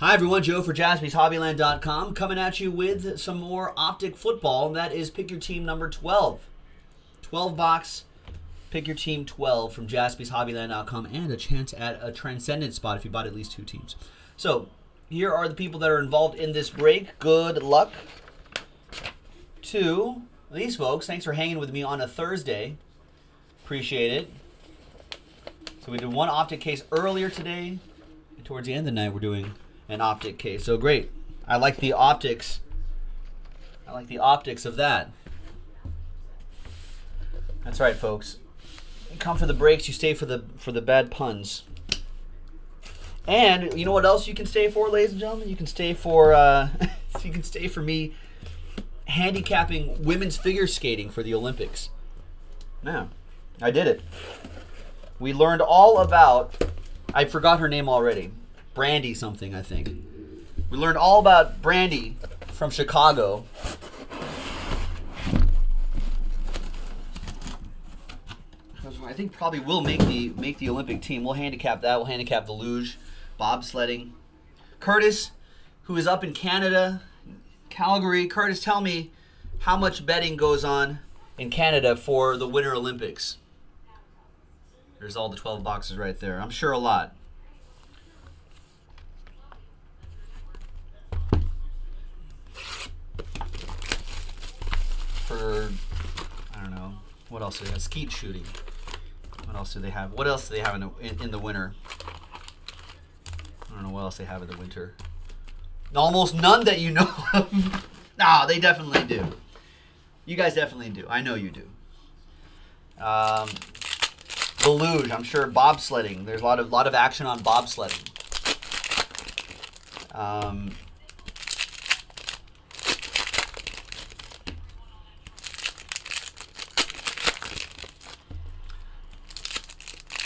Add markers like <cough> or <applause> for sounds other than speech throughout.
Hi, everyone. Joe for jaspyshobbyland.com coming at you with some more optic football. And that is pick your team number 12. 12 box, pick your team 12 from jaspyshobbyland.com and a chance at a transcendent spot if you bought at least two teams. So, here are the people that are involved in this break. Good luck to these folks. Thanks for hanging with me on a Thursday. Appreciate it. So, we did one optic case earlier today. Towards the end of the night, we're doing an optic case. So great. I like the optics. I like the optics of that. That's right, folks. You come for the breaks, you stay for the for the bad puns. And you know what else you can stay for, ladies and gentlemen? You can stay for uh, <laughs> you can stay for me handicapping women's figure skating for the Olympics. Now, I did it. We learned all about I forgot her name already. Brandy something, I think. We learned all about Brandy from Chicago. I think probably will make the make the Olympic team. We'll handicap that. We'll handicap the luge, bobsledding. Curtis, who is up in Canada, Calgary. Curtis, tell me how much betting goes on in Canada for the Winter Olympics. There's all the 12 boxes right there. I'm sure a lot. For I don't know what else do they have? Skeet shooting. What else do they have? What else do they have in the, in, in the winter? I don't know what else they have in the winter. Almost none that you know of. <laughs> nah, they definitely do. You guys definitely do. I know you do. Um, the luge, I'm sure bobsledding. There's a lot of lot of action on bobsledding. Um,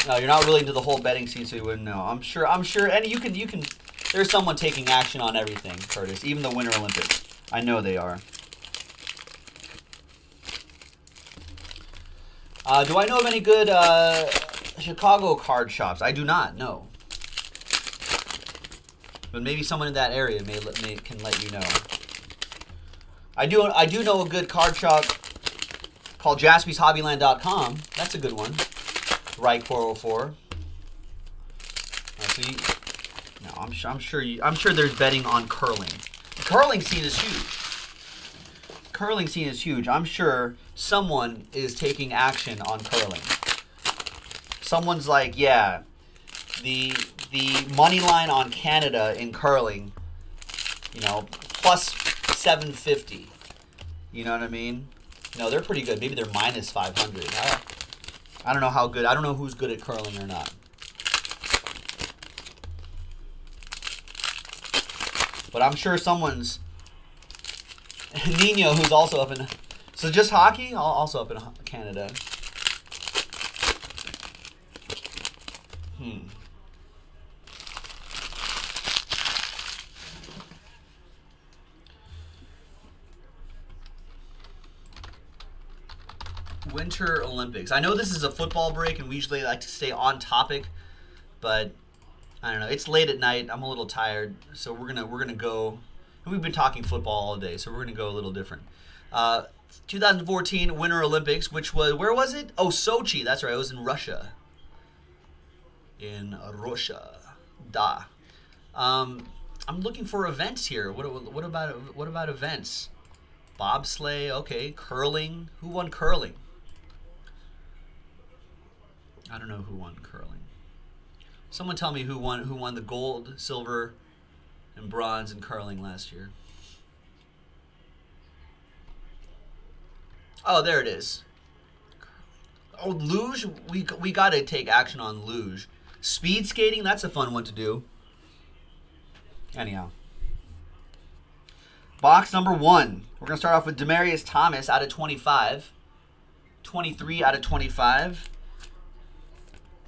No, you're not really into the whole betting scene, so you wouldn't know. I'm sure. I'm sure, and you can. You can. There's someone taking action on everything, Curtis. Even the Winter Olympics. I know they are. Uh, do I know of any good uh, Chicago card shops? I do not. No. But maybe someone in that area may, may can let you know. I do. I do know a good card shop called JaspysHobbyland.com. That's a good one. Right 404. so you, no, I'm sure. I'm sure. You, I'm sure there's betting on curling. The curling scene is huge. Curling scene is huge. I'm sure someone is taking action on curling. Someone's like, yeah, the the money line on Canada in curling, you know, plus 750. You know what I mean? No, they're pretty good. Maybe they're minus 500. I, I don't know how good. I don't know who's good at curling or not. But I'm sure someone's <laughs> Nino, who's also up in. So just hockey, also up in Canada. Hmm. Winter Olympics. I know this is a football break, and we usually like to stay on topic, but I don't know. It's late at night. I'm a little tired, so we're gonna we're gonna go. We've been talking football all day, so we're gonna go a little different. Uh, 2014 Winter Olympics, which was where was it? Oh, Sochi. That's right. It was in Russia. In Russia, da. Um, I'm looking for events here. What what about what about events? Bobsleigh, okay. Curling. Who won curling? I don't know who won curling. Someone tell me who won who won the gold, silver, and bronze in curling last year. Oh, there it is. Oh, luge. We we got to take action on luge. Speed skating. That's a fun one to do. Anyhow. Box number one. We're to start off with Demaryius Thomas out of 25. 23 out of 25.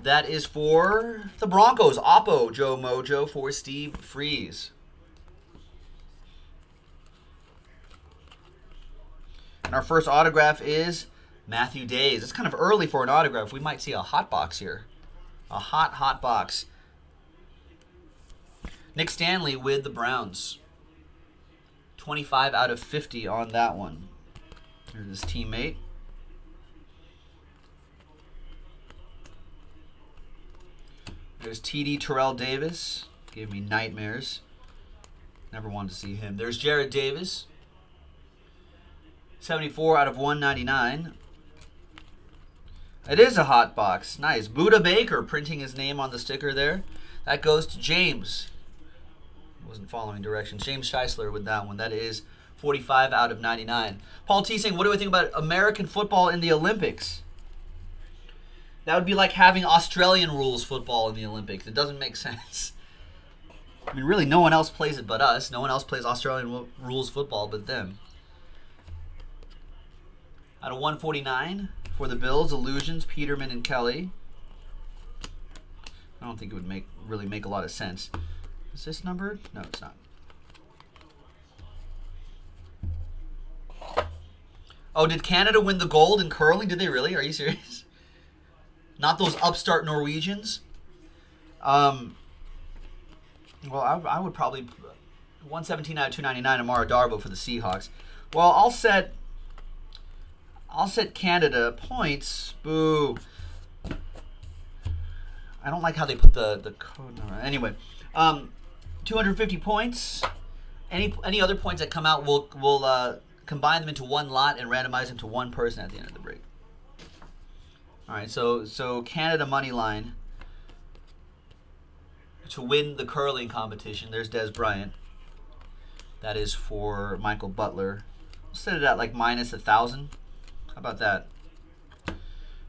That is for the Broncos. Oppo Joe Mojo for Steve Freeze. And our first autograph is Matthew Dayes. It's kind of early for an autograph. We might see a hot box here. A hot, hot box. Nick Stanley with the Browns. 25 out of 50 on that one. Here's his teammate. There's TD Terrell Davis. Gave me nightmares. Never wanted to see him. There's Jarrad Davis. 74 out of 199. It is a hot box. Nice. Budda Baker printing his name on the sticker there. That goes to James. Wasn't following directions. James Scheisler with that one. That is 45 out of 99. Paul T saying, what do I think about American football in the Olympics? That would be like having Australian rules football in the Olympics. It doesn't make <laughs> sense. I mean, really, no one else plays it but us. No one else plays Australian rules football but them. Out of 149 for the Bills, Illusions, Peterman, and Kelly. I don't think it would make really make a lot of sense. Is this numbered? No, it's not. Oh, did Canada win the gold in curling? Did they really? Are you serious? Not those upstart Norwegians? Um, well, I, I would probably 117 out of 299 Amara Darboh for the Seahawks. Well, I'll set I'll set Canada points. Boo. I don't like how they put the the code number. Anyway, um, 250 points. Any any other points that come out, we'll we'll uh, combine them into one lot and randomize them to one person at the end of the break. All right, so so Canada money line to win the curling competition. There's Dez Bryant. That is for Michael Butler. We'll set it at like minus a thousand. How about that?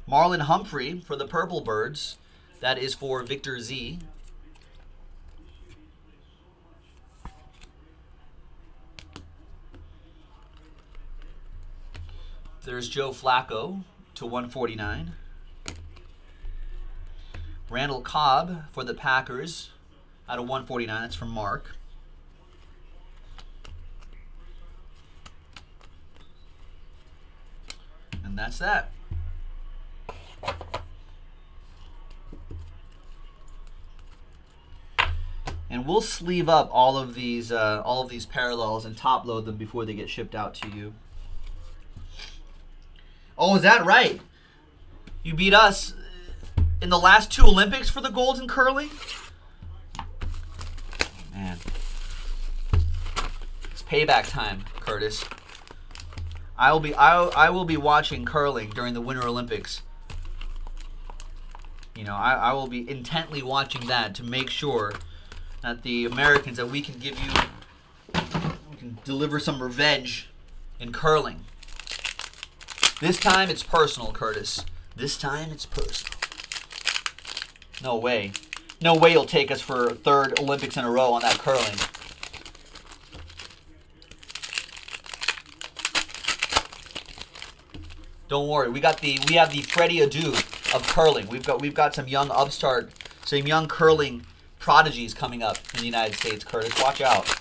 Marlon Humphrey for the Purple Birds. That is for Victor Z. There's Joe Flacco to 149. Randall Cobb for the Packers out of 149. That's from Mark. And that's that. And we'll sleeve up all of these uh, all of these parallels and top load them before they get shipped out to you. Oh, is that right? You beat us in the last two Olympics for the gold in curling? Man. It's payback time, Curtis. I will be I, I will be watching curling during the Winter Olympics. You know, I, I will be intently watching that to make sure that the Americans that we can give you we can deliver some revenge in curling. This time it's personal, Curtis. This time it's personal. No way. No way you'll take us for third Olympics in a row on that curling. Don't worry, we got the we have the Freddie Adu of curling. We've got we've got some young upstart, some young curling prodigies coming up in the United States. Curtis, watch out.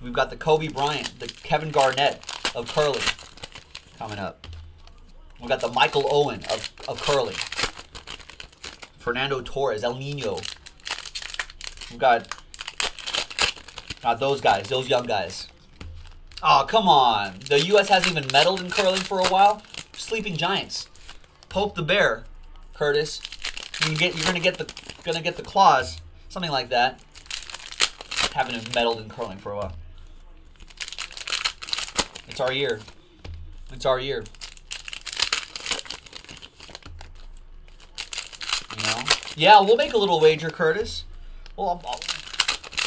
We've got the Kobe Bryant, the Kevin Garnett of curling coming up. We've got the Michael Owen of, of curling. Fernando Torres, El Nino. We've got, got those guys, those young guys. Oh, come on. The U.S. hasn't even medaled in curling for a while. Sleeping Giants. Pope the Bear, Curtis. You get, you're gonna get the gonna get the claws, something like that. Haven't medaled in curling for a while. It's our year. It's our year. Know? Yeah, we'll make a little wager, Curtis. We'll,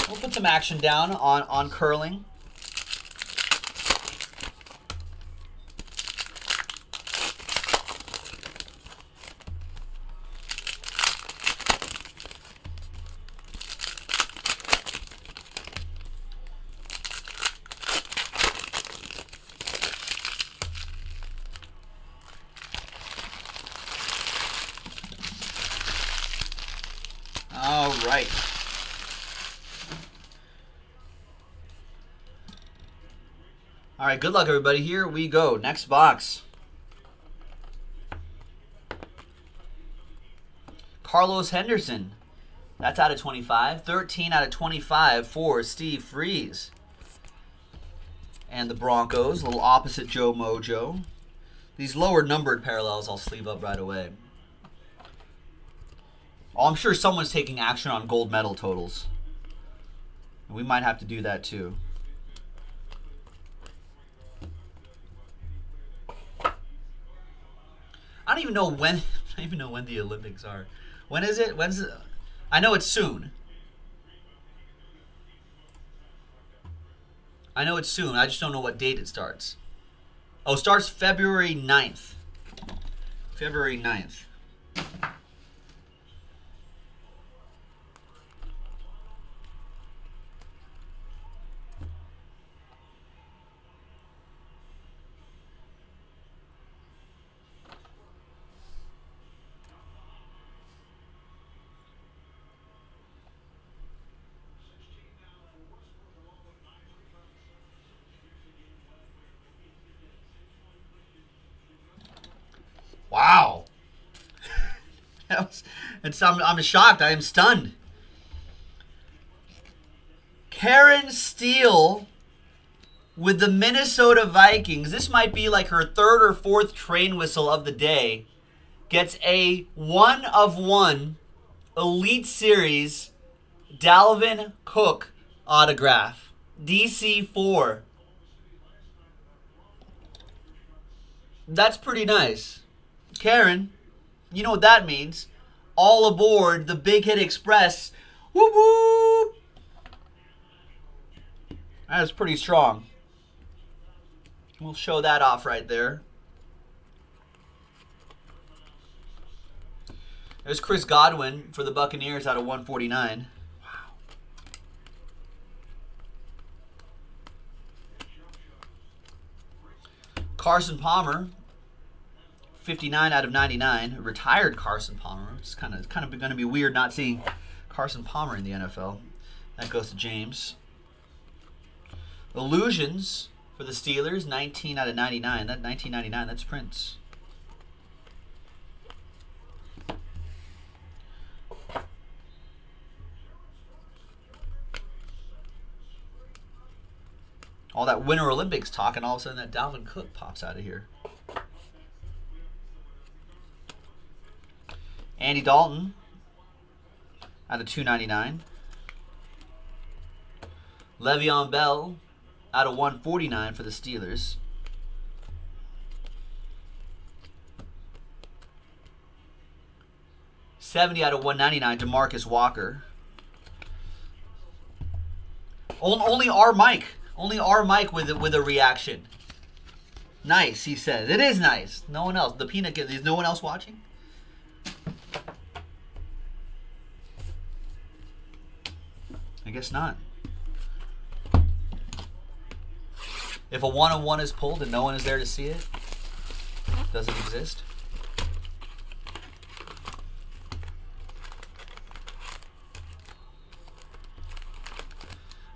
we'll put some action down on, on curling. Right, good luck, everybody. Here we go. Next box. Carlos Henderson That's out of 25. 13 out of 25 for Steve Freeze. And the Broncos, a little opposite Joe Mojo. These lower numbered parallels I'll sleeve up right away. Oh, I'm sure someone's taking action on gold medal totals. We might have to do that too. I don't even know when. <laughs> I don't even know when the Olympics are. When is it? When's it? I know it's soon. I know it's soon. I just don't know what date it starts. Oh, starts February 9th. February 9th. Wow. that was, it's, I'm, I'm shocked. I am stunned. Karen Steele with the Minnesota Vikings. This might be like her third or fourth train whistle of the day. Gets a one of one Elite Series Dalvin Cook autograph. DC4. That's pretty nice. Karen, you know what that means. All aboard the Big Hit Express. Whoop whoop! That is pretty strong. We'll show that off right there. There's Chris Godwin for the Buccaneers out of 149. Wow. Carson Palmer 59 out of 99. Retired Carson Palmer. It's kind of kind of going to be weird not seeing Carson Palmer in the NFL. That goes to James. Illusions for the Steelers, 19 out of 99. That 1999, that's Prince. All that Winter Olympics talk, and all of a sudden that Dalvin Cook pops out of here. Andy Dalton out of 299. Le'Veon Bell out of 149 for the Steelers. Seventy out of one ninety nine. Demarcus Walker. Only our Mike. Only our Mike with with a reaction. Nice, he says. It is nice. No one else. The peanut. Is no one else watching? I guess not. If a one-on-one is pulled and no one is there to see it, does it exist?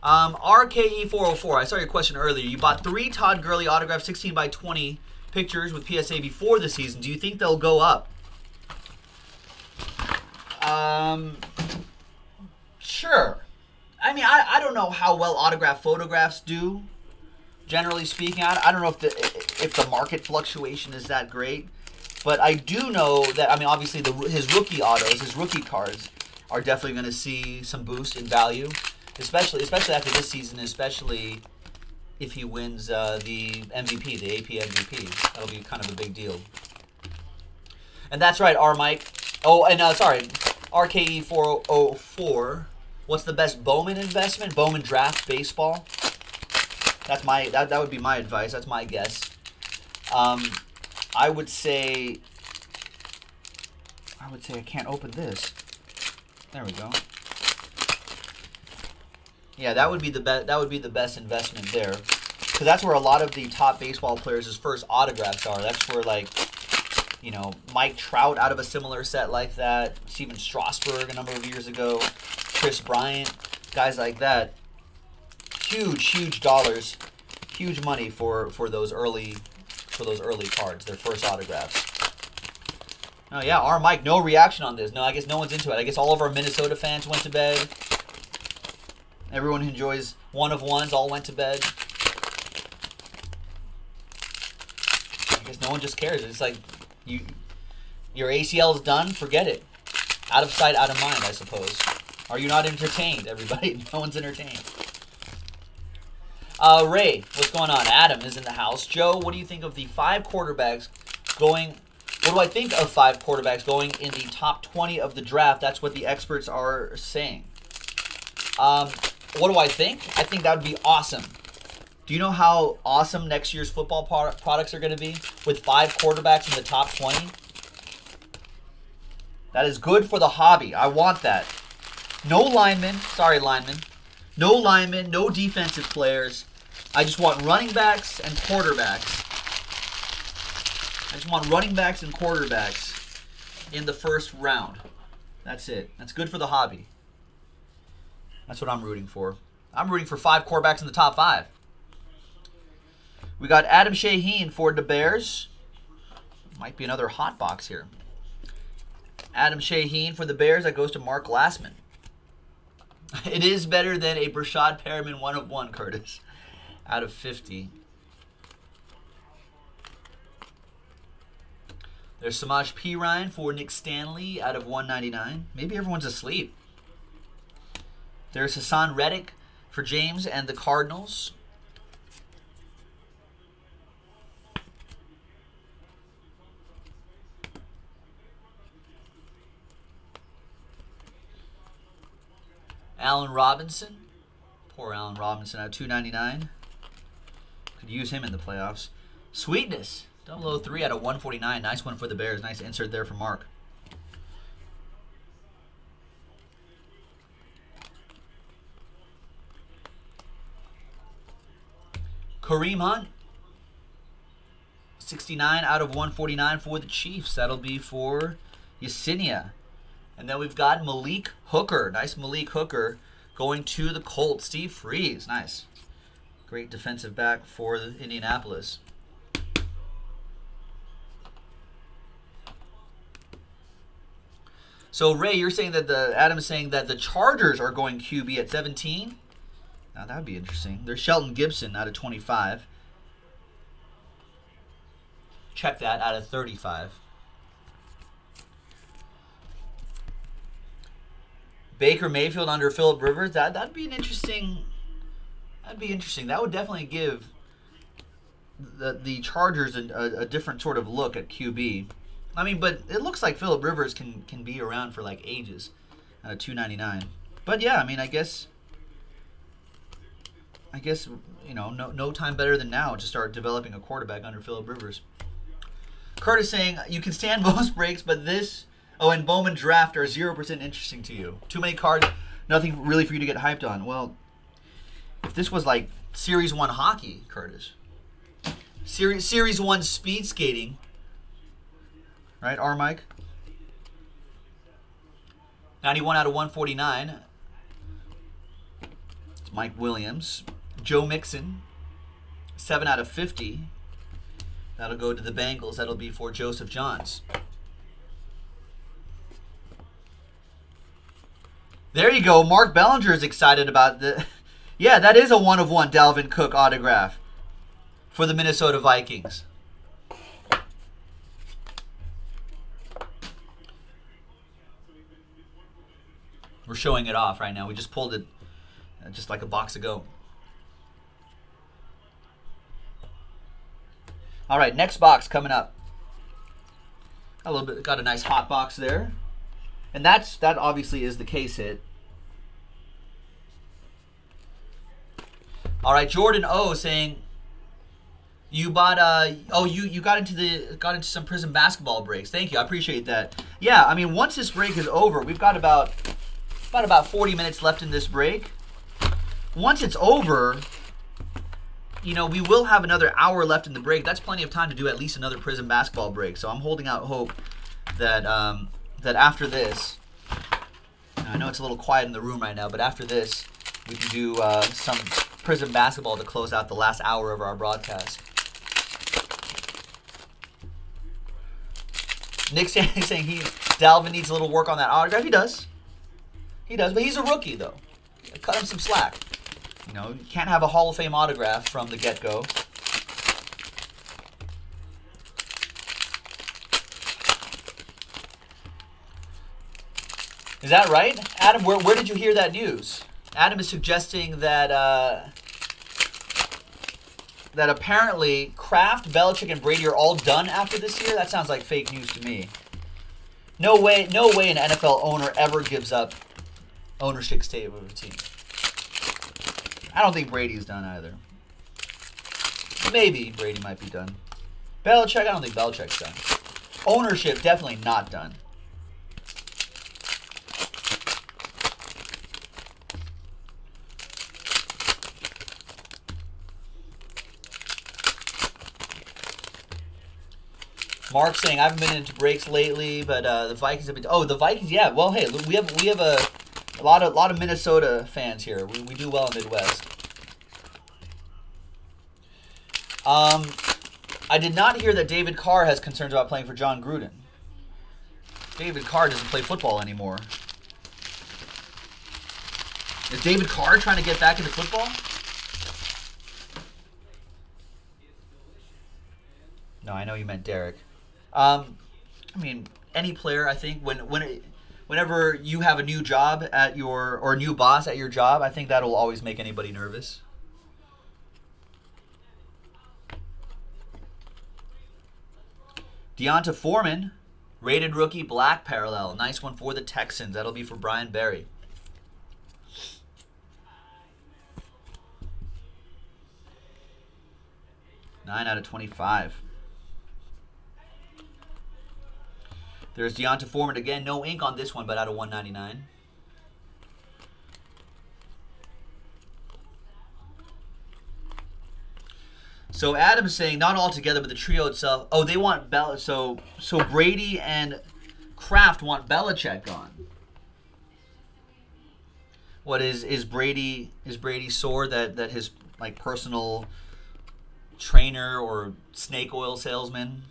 Um, RKE404, I saw your question earlier. You bought three Todd Gurley autographed 16 by 20 pictures with PSA before the season. Do you think they'll go up? Um, sure. I mean, I, I don't know how well autograph photographs do, generally speaking. I, I don't know if the if the market fluctuation is that great, but I do know that I mean, obviously the his rookie autos, his rookie cards, are definitely going to see some boost in value, especially especially after this season, especially if he wins uh, the MVP, the AP MVP. That'll be kind of a big deal. And that's right, R Mike. Oh, and uh, sorry, RKE 404 What's the best Bowman investment? Bowman draft baseball. That's my that, that would be my advice. That's my guess. Um, I would say I would say I can't open this. There we go. Yeah, that would be the best. That would be the best investment there, because that's where a lot of the top baseball players' first autographs are. That's where like, you know, Mike Trout out of a similar set like that. Stephen Strasburg a number of years ago. Kris Bryant, guys like that. Huge, huge dollars, huge money for for those early for those early cards, their first autographs. Oh yeah, our Mike, no reaction on this. No, I guess no one's into it. I guess all of our Minnesota fans went to bed. Everyone who enjoys one of ones all went to bed. I guess no one just cares. It's like you your ACL is done, forget it. Out of sight, out of mind, I suppose. Are you not entertained, everybody? <laughs> no one's entertained. Uh, Ray, what's going on? Adam is in the house. Joe, what do you think of the five quarterbacks going? What do I think of five quarterbacks going in the top 20 of the draft? That's what the experts are saying. Um, what do I think? I think that would be awesome. Do you know how awesome next year's football products are going to be with five quarterbacks in the top 20? That is good for the hobby. I want that. No linemen. Sorry, linemen. No linemen, no defensive players. I just want running backs and quarterbacks. I just want running backs and quarterbacks in the first round. That's it. That's good for the hobby. That's what I'm rooting for. I'm rooting for five quarterbacks in the top five. We got Adam Shaheen for the Bears. Might be another hot box here. Adam Shaheen for the Bears. That goes to Mark Glassman. <laughs> It is better than a Breshad Perriman one of one, Curtis, out of 50. There's Samaje Perine for Nick Stanley out of 199. Maybe everyone's asleep. There's Haason Reddick for James and the Cardinals. Allen Robinson. Poor Allen Robinson at 299. Could use him in the playoffs. Sweetness. 003 out of 149. Nice one for the Bears. Nice insert there for Mark. Kareem Hunt. 69 out of 149 for the Chiefs. That'll be for Yesenia. And then we've got Malik Hooker. Nice Malik Hooker going to the Colts. Steve Freeze. Nice. Great defensive back for Indianapolis. So Ray, you're saying that the Adam's saying that the Chargers are going QB at 17. Now that would be interesting. There's Shelton Gibson out of 25. Check that out of 35. Baker Mayfield under Philip Rivers. That that'd be an interesting. That'd be interesting. That would definitely give the the Chargers a, a, a different sort of look at QB. I mean, but it looks like Philip Rivers can can be around for like ages uh, at a 299. But yeah, I mean, I guess I guess you know, no no time better than now to start developing a quarterback under Philip Rivers. Curtis saying you can stand <laughs> most breaks, but this Oh, and Bowman Draft are 0% interesting to you. Too many cards, nothing really for you to get hyped on. Well, if this was like Series 1 hockey, Curtis. Series, Series 1 speed skating. Right, R. Mike? 91 out of 149. It's Mike Williams. Joe Mixon. 7 out of 50. That'll go to the Bengals. That'll be for Joseph Johns. There you go. Mark Bellinger is excited about the. <laughs> Yeah, that is a one of one Dalvin Cook autograph for the Minnesota Vikings. We're showing it off right now. We just pulled it uh, just like a box ago. All right, next box coming up. A little bit, got a nice hot box there. And that's that obviously is the case hit. All right, Jordan O saying you bought uh oh you you got into the got into some Prizm basketball breaks. Thank you. I appreciate that. Yeah, I mean once this break is over, we've got about about about 40 minutes left in this break. Once it's over, you know, we will have another hour left in the break. That's plenty of time to do at least another Prizm basketball break. So I'm holding out hope that um, that after this, I know it's a little quiet in the room right now, but after this, we can do uh, some Prizm basketball to close out the last hour of our broadcast. Nick <laughs> saying he Dalvin needs a little work on that autograph. He does. He does, but he's a rookie though. Cut him some slack. You know, you can't have a Hall of Fame autograph from the get-go. Is that right? Adam, where, where did you hear that news? Adam is suggesting that uh, that apparently Kraft, Belichick, and Brady are all done after this year. That sounds like fake news to me. No way, no way an NFL owner ever gives up ownership stake of a team. I don't think Brady's done either. Maybe Brady might be done. Belichick, I don't think Belichick's done. Ownership, definitely not done. Mark saying I haven't been into breaks lately, but uh, the Vikings have been. Oh, the Vikings, yeah. Well, hey, we have we have a, a lot of a lot of Minnesota fans here. We, we do well in the Midwest. Um, I did not hear that David Carr has concerns about playing for Jon Gruden. David Carr doesn't play football anymore. Is David Carr trying to get back into football? No, I know you meant Derek. Um, I mean, any player, I think, when when it, whenever you have a new job at your or a new boss at your job, I think that'll always make anybody nervous. D'Onta Foreman, rated rookie, black parallel. Nice one for the Texans. That'll be for Brian Berry. Nine out of 25. There's D'Onta Foreman again. No ink on this one, but out of 199. So Adam's saying not all together, but the trio itself. Oh, they want Bell. So so Brady and Kraft want Belichick gone. What is is Brady is Brady sore that that his like personal trainer or snake oil salesman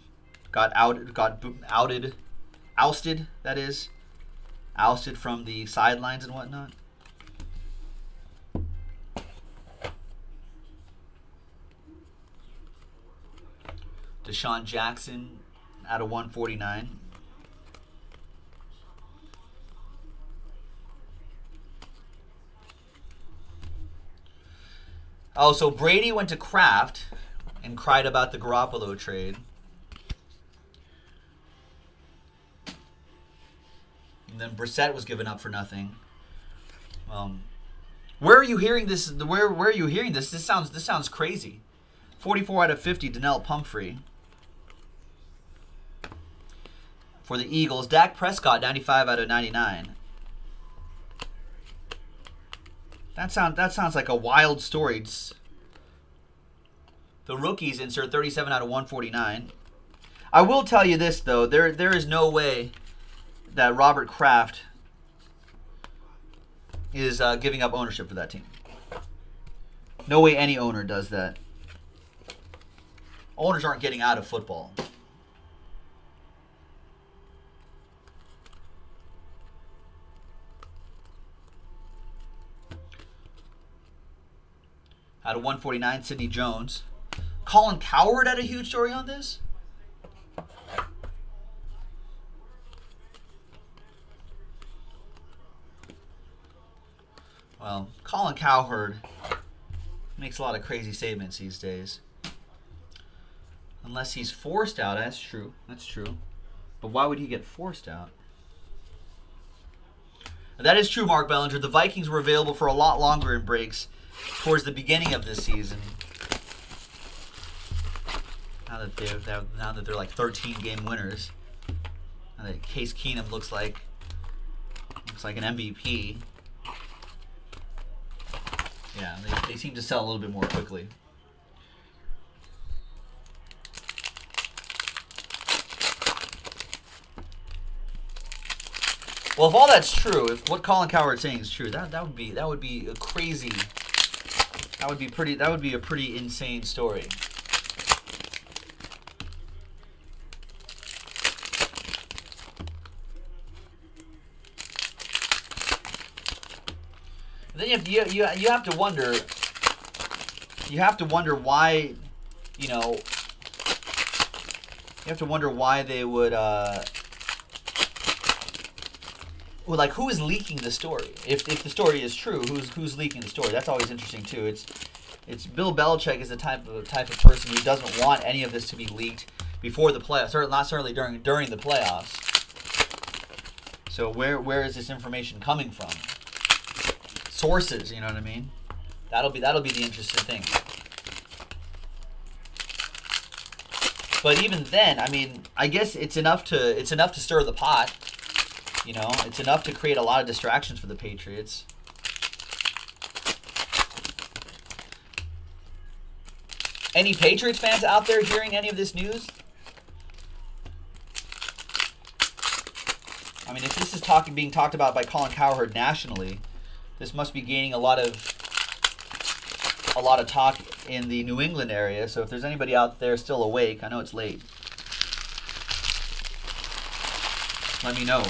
got out got outed ousted, that is, ousted from the sidelines and whatnot. DeSean Jackson out of 149. Oh, so Brady went to Kraft and cried about the Garoppolo trade. And then Brissett was given up for nothing. Um, where are you hearing this? Where where are you hearing this? This sounds this sounds crazy. 44 out of 50, Donnel Pumphrey. For the Eagles, Dak Prescott, 95 out of 99. That sound that sounds like a wild story. It's, the rookies insert 37 out of 149. I will tell you this though, there there is no way that Robert Kraft is uh, giving up ownership for that team. No way any owner does that. Owners aren't getting out of football. Out of 149, Sidney Jones. Colin Cowherd had a huge story on this. Well, Colin Cowherd makes a lot of crazy statements these days. Unless he's forced out. That's true. That's true. But why would he get forced out? That is true, Mark Bellinger. The Vikings were available for a lot longer in breaks towards the beginning of this season. Now that they're now that they're like 13 game winners, now that Case Keenum looks like looks like an MVP. Yeah, they, they seem to sell a little bit more quickly. Well, if all that's true, if what Colin Cowherd's saying is true, that that would be that would be a crazy. That would be pretty. That would be a pretty insane story. Then you have to, you, you, you have to wonder. You have to wonder why, you know. You have to wonder why they would. Uh, well, like who is leaking the story? If, if the story is true, who's who's leaking the story? That's always interesting too. It's it's Bill Belichick is the type of type of person who doesn't want any of this to be leaked before the playoffs, or not certainly during during the playoffs. So where where is this information coming from? Sources, you know what I mean? That'll be that'll be the interesting thing. But even then, I mean, I guess it's enough to it's enough to stir the pot. You know, it's enough to create a lot of distractions for the Patriots. Any Patriots fans out there hearing any of this news? I mean, if this is talking being talked about by Colin Cowherd nationally, this must be gaining a lot of a lot of talk in the New England area. So if there's anybody out there still awake, I know it's late. Let me know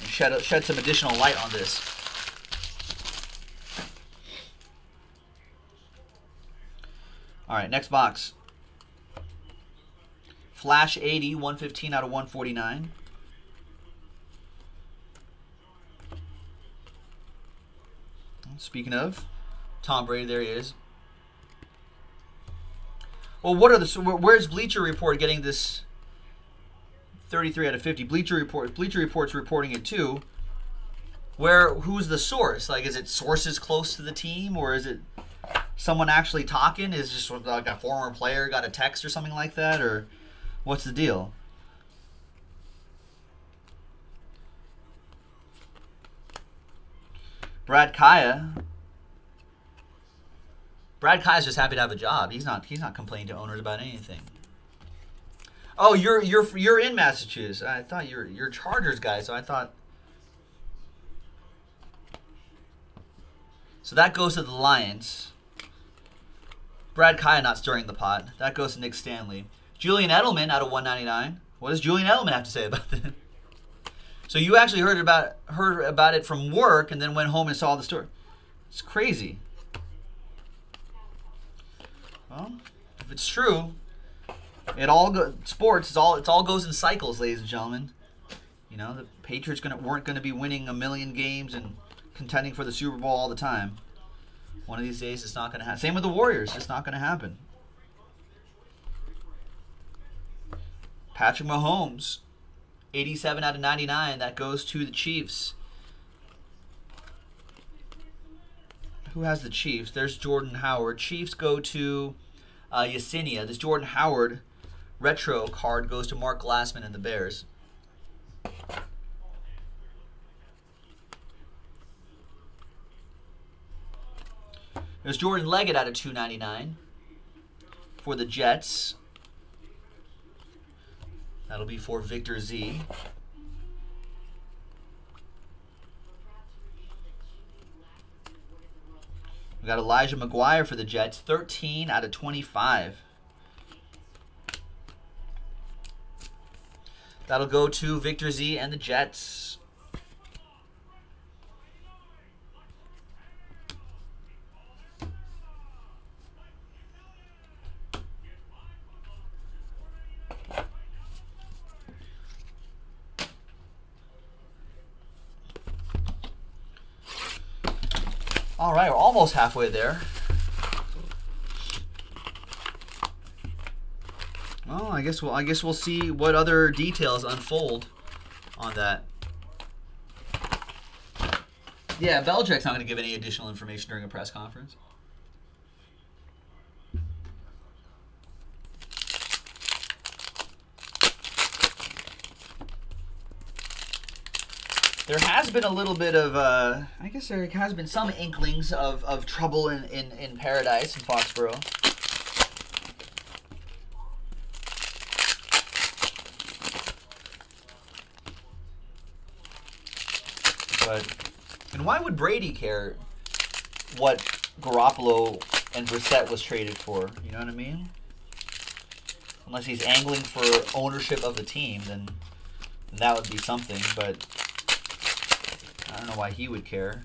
and shed shed some additional light on this. All right, next box. Flash 80, 115 out of 149. Speaking of, Tom Brady, there he is. Well, what are the where's Bleacher Report getting this 33 out of 50? Bleacher Report, Bleacher Report's reporting it too. Where who's the source? Like, is it sources close to the team, or is it someone actually talking? Is just like a former player got a text or something like that, or what's the deal? Brad Kaaya. Brad Kaaya's just happy to have a job. He's not. He's not complaining to owners about anything. Oh, you're you're you're in Massachusetts. I thought you're you're Chargers guy, so I thought. So that goes to the Lions. Brad Kaaya not stirring the pot. That goes to Nick Stanley. Julian Edelman out of 199. What does Julian Edelman have to say about <laughs> that? So you actually heard about heard about it from work and then went home and saw the story. It's crazy. Well, if it's true, it all go, sports. It's all it's all goes in cycles, ladies and gentlemen. You know the Patriots gonna weren't going to be winning a million games and contending for the Super Bowl all the time. One of these days, it's not going to happen. Same with the Warriors. It's not going to happen. Patrick Mahomes 87 out of 99. That goes to the Chiefs. Who has the Chiefs? There's Jordan Howard. Chiefs go to uh, Yesenia. This Jordan Howard retro card goes to Mark Glassman and the Bears. There's Jordan Leggett out of 299 for the Jets. That'll be for Victor Z. We got Elijah McGuire for the Jets, 13 out of 25. That'll go to Victor Z and the Jets. All right, we're almost halfway there. Well, I guess we'll I guess we'll see what other details unfold on that. Yeah, Belichick's not going to give any additional information during a press conference. There has been a little bit of, uh, I guess there has been some inklings of, of trouble in, in, in paradise in Foxborough. But, and why would Brady care what Garoppolo and Brissett was traded for? You know what I mean? Unless he's angling for ownership of the team, then, that would be something. But don't know why he would care.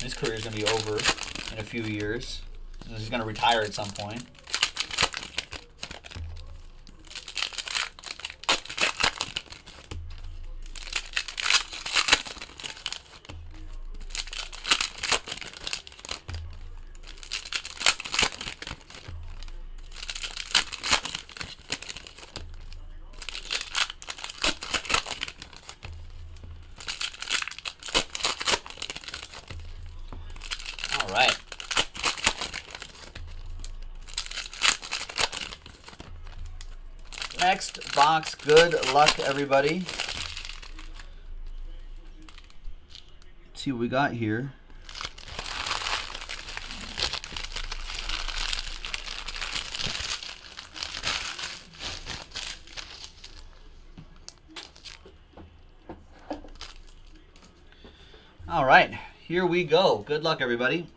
His career is going to be over in a few years. He's going to retire at some point. Next box. Good luck, everybody. Let's see what we got here. All right, here we go. Good luck, everybody.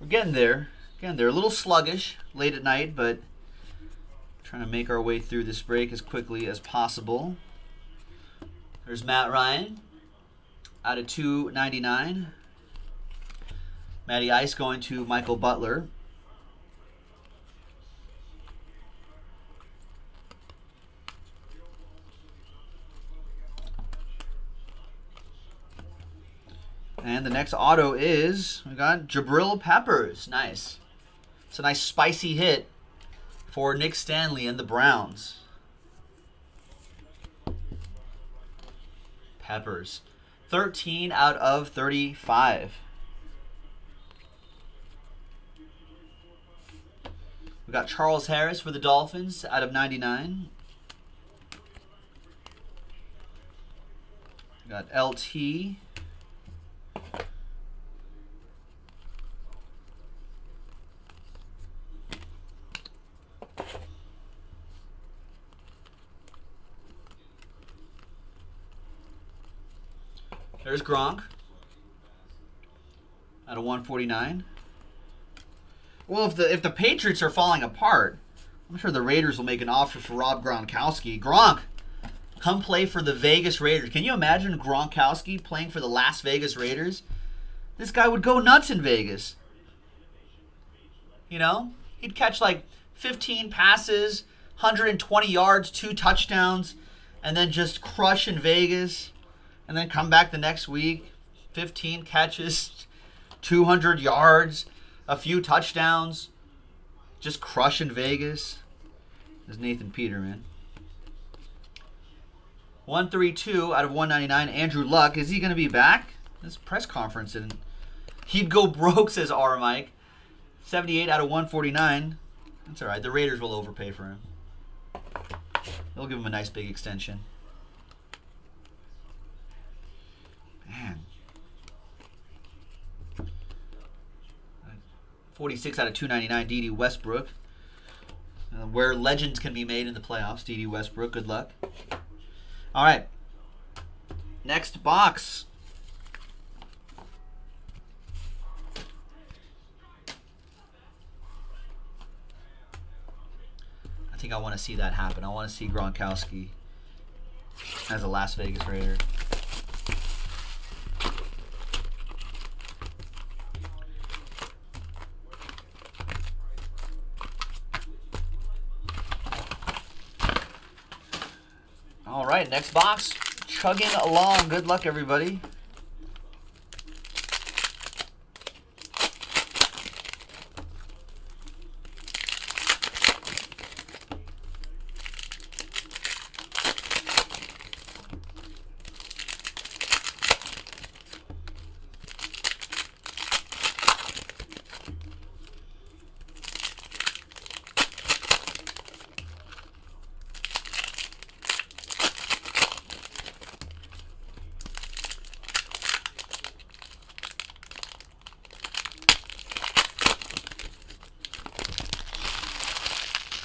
We're getting there. Again, they're a little sluggish late at night, but trying to make our way through this break as quickly as possible. There's Matt Ryan out of 299. Matty Ice going to Michael Butler. And the next auto is we got Jabril Peppers. Nice. It's a nice spicy hit for Nick Stanley and the Browns. Peppers. 13 out of 35. We got Charles Harris for the Dolphins out of 99. We got LT There's Gronk. Out of 149. Well, if the if the Patriots are falling apart, I'm sure the Raiders will make an offer for Rob Gronkowski. Gronk, come play for the Vegas Raiders. Can you imagine Gronkowski playing for the Las Vegas Raiders? This guy would go nuts in Vegas. You know, he'd catch like 15 passes, 120 yards, two touchdowns, and then just crush in Vegas and then come back the next week, 15 catches, 200 yards, a few touchdowns, just crushing Vegas. Is Nathan Peterman. 132 out of 199. Andrew Luck. Is he going to be back? This press conference and he'd go <laughs> broke, says R. Mike. 78 out of 149. That's all right. The Raiders will overpay for him. They'll give him a nice big extension. Man. 46 out of 299, Dede Westbrook. Uh, where legends can be made in the playoffs, Dede Westbrook. Good luck. All right. Next box. I think I want to see that happen. I want to see Gronkowski as a Las Vegas Raider. All right, next box. Chugging along. Good luck, everybody.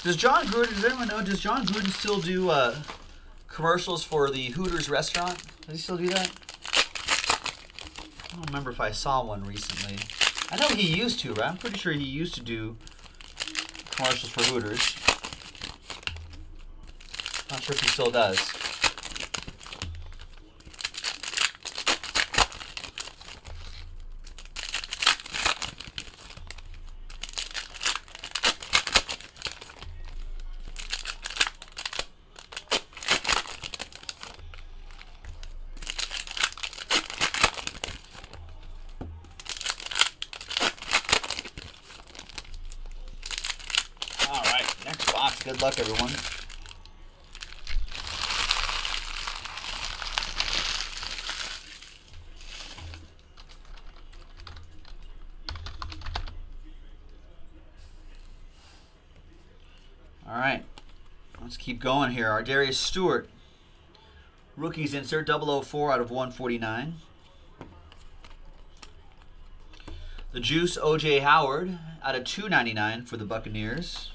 Does Jon Gruden, does anyone know, does Jon Gruden still do uh, commercials for the Hooters restaurant? Does he still do that? I don't remember if I saw one recently. I know he used to, right? I'm pretty sure he used to do commercials for Hooters. Not sure if he still does. Luck, everyone. All right. Let's keep going here. Our Darius Stewart. Rookies insert 004 out of 149. The Juice OJ Howard out of 299 for the Buccaneers.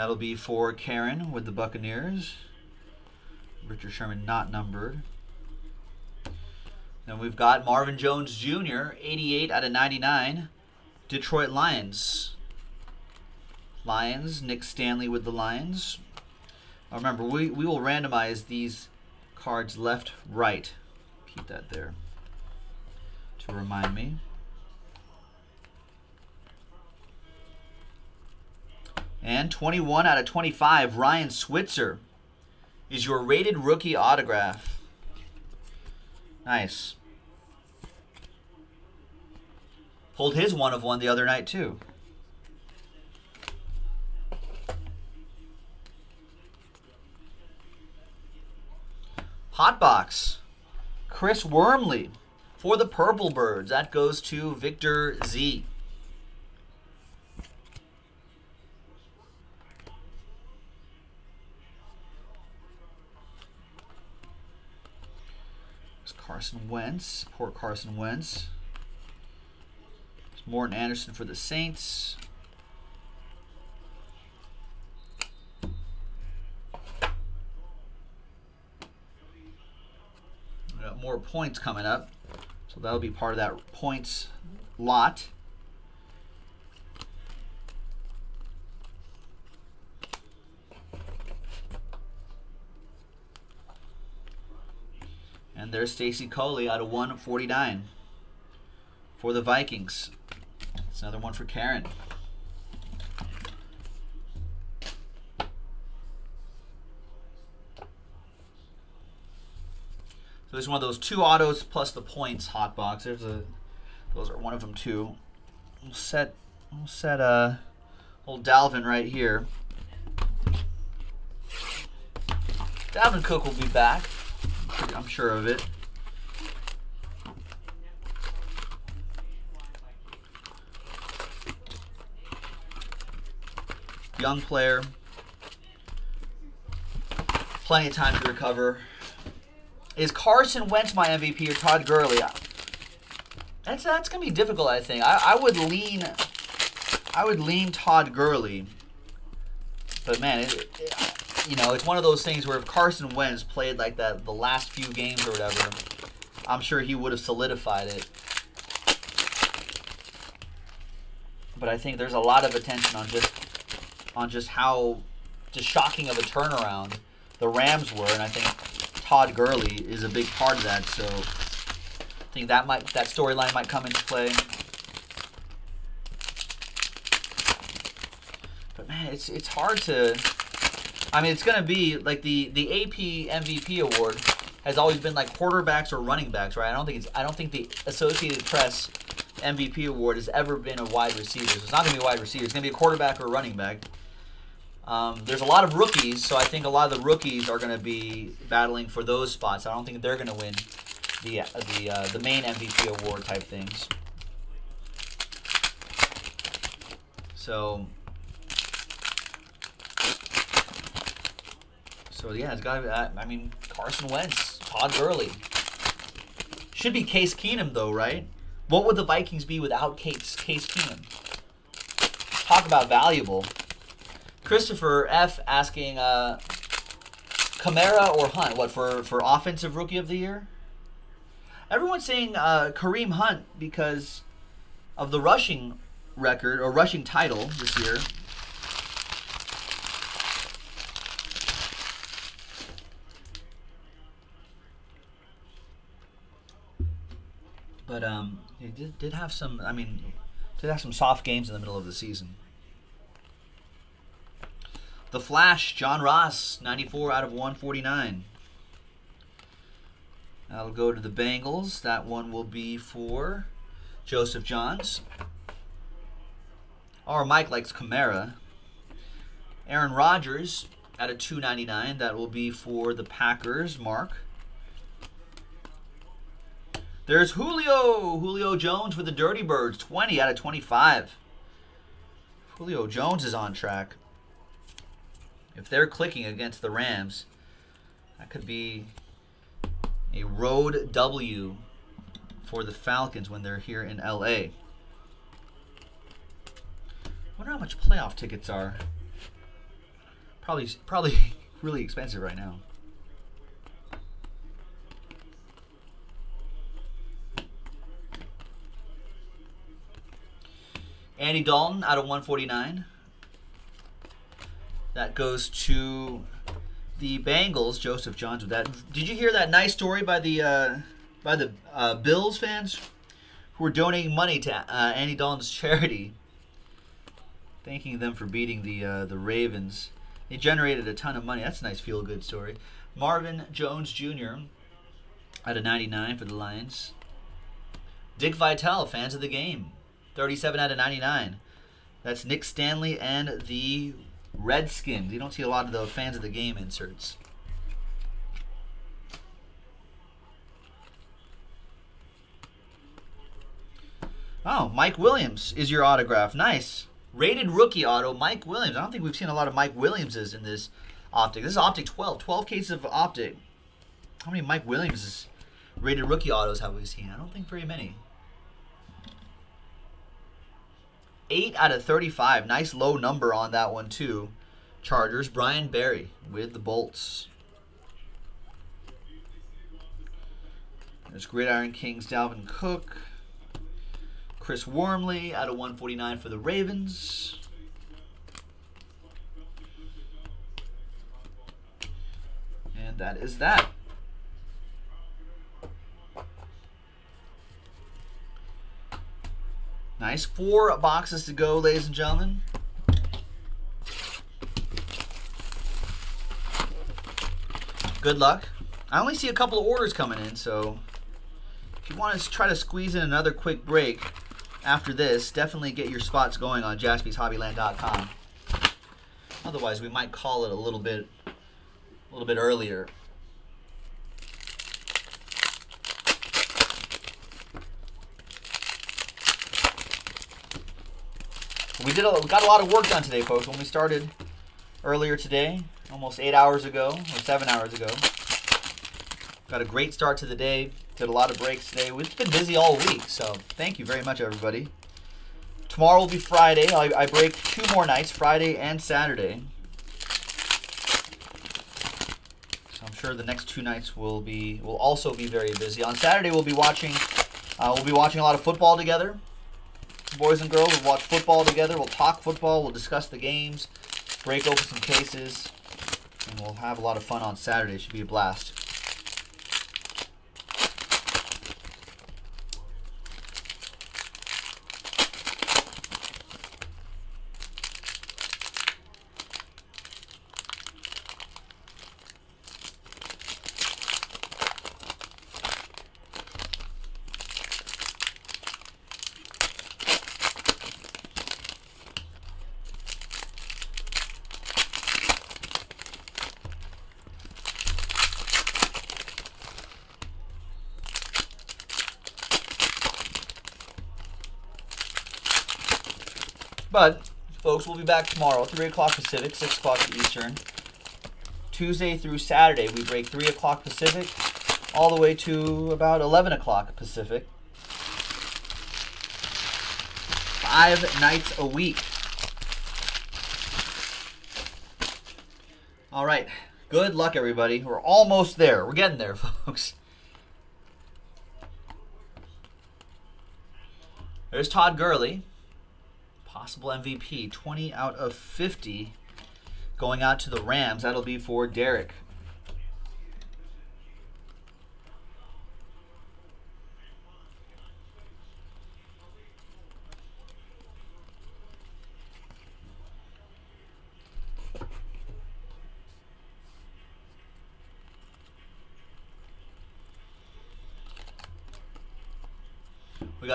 That'll be for Karen with the Buccaneers. Richard Sherman not numbered. Then we've got Marvin Jones Jr., 88 out of 99. Detroit Lions. Lions, Nick Stanley with the Lions. Now remember, we, we will randomize these cards left, right. Keep that there to remind me. And 21 out of 25, Ryan Switzer is your rated rookie autograph. Nice. Pulled his one of one the other night, too. Hotbox. Chris Wormley for the Purple Birds. That goes to Victor Z. It's Carson Wentz. Poor Carson Wentz. It's Morten Andersen for the Saints. more points coming up. So that'll be part of that points lot. And there's Stacy Coley out of 149 for the Vikings. It's another one for Karen. So there's one of those two autos plus the points hot box. There's a those are one of them too. We'll set we'll set uh old Dalvin right here. Dalvin Cook will be back. I'm sure of it. Young player. Plenty of time to recover. Is Carson Wentz my MVP or Todd Gurley? That's that's gonna be difficult. I think I, I would lean I would lean Todd Gurley, but man, it, it, you know it's one of those things where if Carson Wentz played like that the last few games or whatever, I'm sure he would have solidified it. But I think there's a lot of attention on just on just how just shocking of a turnaround the Rams were, and I think Todd Gurley is a big part of that. So I think that might that storyline might come into play. But man, it's it's hard to. I mean, it's gonna be like the the AP MVP award has always been like quarterbacks or running backs, right? I don't think it's I don't think the Associated Press MVP award has ever been a wide receiver. So it's not gonna be a wide receiver. It's gonna be a quarterback or a running back. Um, there's a lot of rookies, so I think a lot of the rookies are going to be battling for those spots. I don't think they're going to win the the uh, the main MVP award type things. So, so yeah, it's got to be. Uh, I mean, Carson Wentz, Todd Gurley. Should be Case Keenum though, right? What would the Vikings be without Case Case Keenum? Talk about valuable. Christopher F asking uh, Kamara or Hunt. What for for offensive rookie of the year? Everyone's saying uh, Kareem Hunt because of the rushing record or rushing title this year. But um, he did, did have some. I mean, did have some soft games in the middle of the season. The Flash, John Ross, 94 out of 149. That'll go to the Bengals. That one will be for Joseph Johns. Our Mike likes Kamara. Aaron Rodgers at a 299. That will be for the Packers, Mark. There's Julio. Julio Jones for the Dirty Birds. 20 out of 25. Julio Jones is on track. If they're clicking against the Rams, that could be a road W for the Falcons when they're here in LA. Wonder how much playoff tickets are. Probably, probably <laughs> really expensive right now. Andy Dalton out of 149. That goes to the Bengals. Joseph Johns with that. Did you hear that nice story by the uh, by the uh, Bills fans who were donating money to uh, Andy Dalton's <laughs> charity, thanking them for beating the uh, the Ravens? They generated a ton of money. That's a nice feel good story. Marvin Jones Jr. out of 99 for the Lions. Dick Vitale, fans of the game. 37 out of 99. That's Nick Stanley and the Redskins. You don't see a lot of the fans of the game inserts. Oh, Mike Williams is your autograph. Nice. Rated rookie auto, Mike Williams. I don't think we've seen a lot of Mike Williamses in this optic. This is optic 12. 12 cases of optic. How many Mike Williams rated rookie autos have we seen? I don't think very many. 8 out of 35. Nice low number on that one, too. Chargers, Brian Berry with the Bolts. There's Gridiron Kings, Dalvin Cook. Chris Wormley out of 149 for the Ravens. And that is that. Nice. Four boxes to go, ladies and gentlemen. Good luck. I only see a couple of orders coming in, so if you want to try to squeeze in another quick break after this, definitely get your spots going on jaspyshobbyland.com. Otherwise, we might call it a little bit, a little bit earlier. We did a, got a lot of work done today, folks. When we started earlier today, almost eight hours ago or seven hours ago, got a great start to the day. Did a lot of breaks today. We've been busy all week, so thank you very much, everybody. Tomorrow will be Friday. I, I break two more nights, Friday and Saturday. So I'm sure the next two nights will be will also be very busy. On Saturday, we'll be watching. Uh, we'll be watching a lot of football together boys and girls. We'll watch football together. We'll talk football. We'll discuss the games, break open some cases, and we'll have a lot of fun on Saturday. It should be a blast. But, folks, we'll be back tomorrow, 3 o'clock Pacific, 6 o'clock Eastern. Tuesday through Saturday, we break 3 o'clock Pacific all the way to about 11 o'clock Pacific. Five nights a week. All right. Good luck, everybody. We're almost there. We're getting there, <laughs> folks. There's Todd Gurley. Possible MVP, 20 out of 50 going out to the Rams. That'll be for Derek.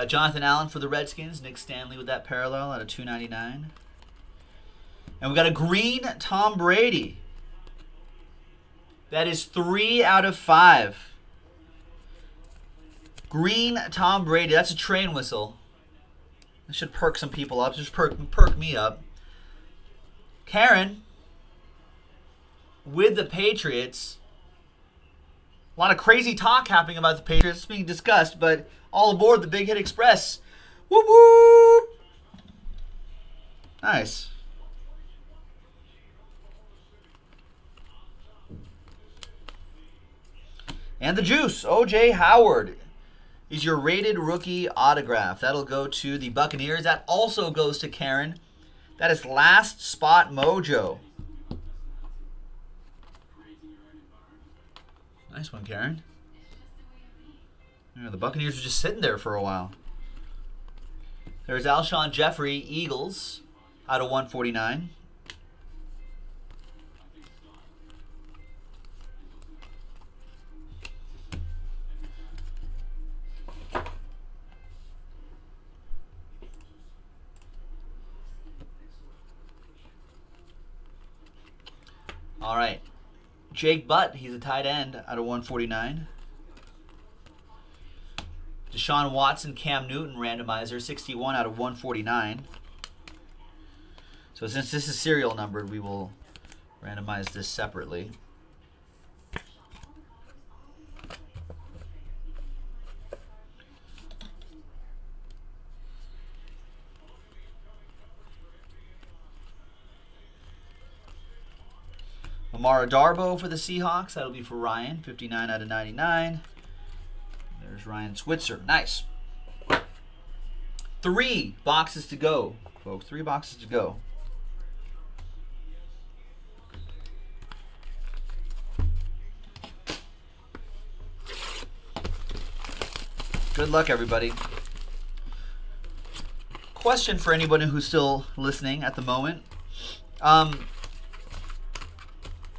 Got Jonathan Allen for the Redskins. Nick Stanley with that parallel out of 299. And we got a green Tom Brady. That is three out of five. Green Tom Brady. That's a train whistle. This should perk some people up. Just perk, perk me up. Karen with the Patriots. A lot of crazy talk happening about the Patriots being discussed, but all aboard the Big Hit Express. Whoop whoop! Nice. And the juice, OJ Howard is your rated rookie autograph. That'll go to the Buccaneers. That also goes to Karen. That is last spot mojo. Nice one, Karen. Yeah, the Buccaneers were just sitting there for a while. There's Alshon Jeffery, Eagles, out of 149. Jake Butt, he's a tight end out of 149. Deshaun Watson, Cam Newton randomizer, 61 out of 149. So since this is serial numbered, we will randomize this separately. Amara Darboh for the Seahawks. That'll be for Ryan, 59 out of 99. There's Ryan Switzer. Nice. Three boxes to go, folks. Three boxes to go. Good luck, everybody. Question for anybody who's still listening at the moment. Um,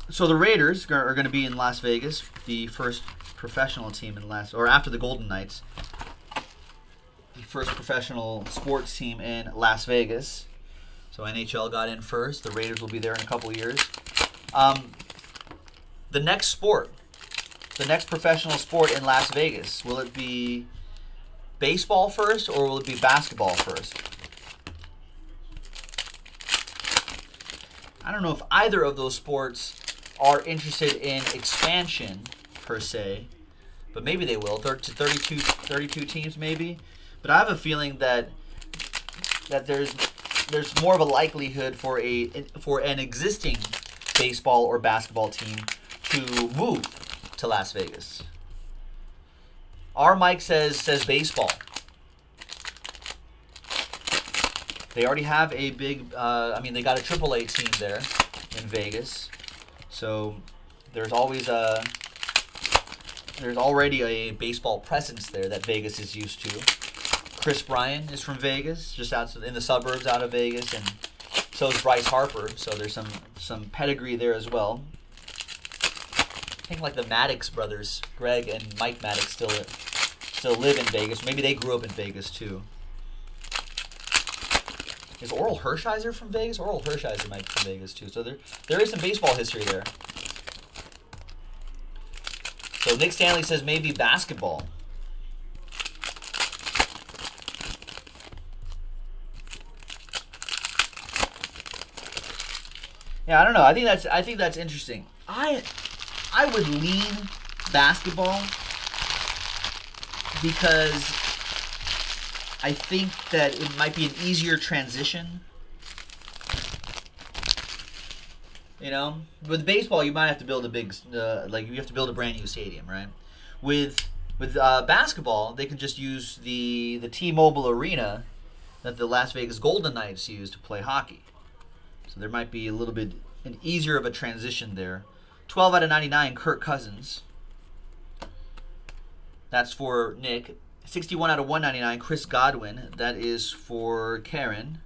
so the Raiders are going to be in Las Vegas, the first professional team in Las, or after the Golden Knights, the first professional sports team in Las Vegas. So NHL got in first. The Raiders will be there in a couple years. Um, the next sport, the next professional sport in Las Vegas, will it be baseball first or will it be basketball first? I don't know if either of those sports are interested in expansion per se, but maybe they will. to 32, 32 teams maybe. But I have a feeling that that there's there's more of a likelihood for a for an existing baseball or basketball team to move to Las Vegas. Our Mike says says baseball. They already have a big. Uh, I mean, they got a AAA team there in Vegas. So there's always a there's already a baseball presence there that Vegas is used to. Kris Bryant is from Vegas, just out in the suburbs out of Vegas, and so is Bryce Harper. So there's some some pedigree there as well. I think like the Maddux brothers, Greg and Mike Maddux, still still live in Vegas. Maybe they grew up in Vegas too. Is Orel Hershiser from Vegas? Orel Hershiser might be from Vegas too. So there, there is some baseball history there. So Nick Stanley says maybe basketball. Yeah, I don't know. I think that's I think that's interesting. I I would lean basketball because I think that it might be an easier transition. You know, with baseball, you might have to build a big, uh, like you have to build a brand new stadium, right? With with uh, basketball, they can just use the the T-Mobile Arena that the Las Vegas Golden Knights use to play hockey. So there might be a little bit an easier of a transition there. 12 out of 99, Kirk Cousins. That's for Nick. 61 out of 199, Chris Godwin. That is for Karen.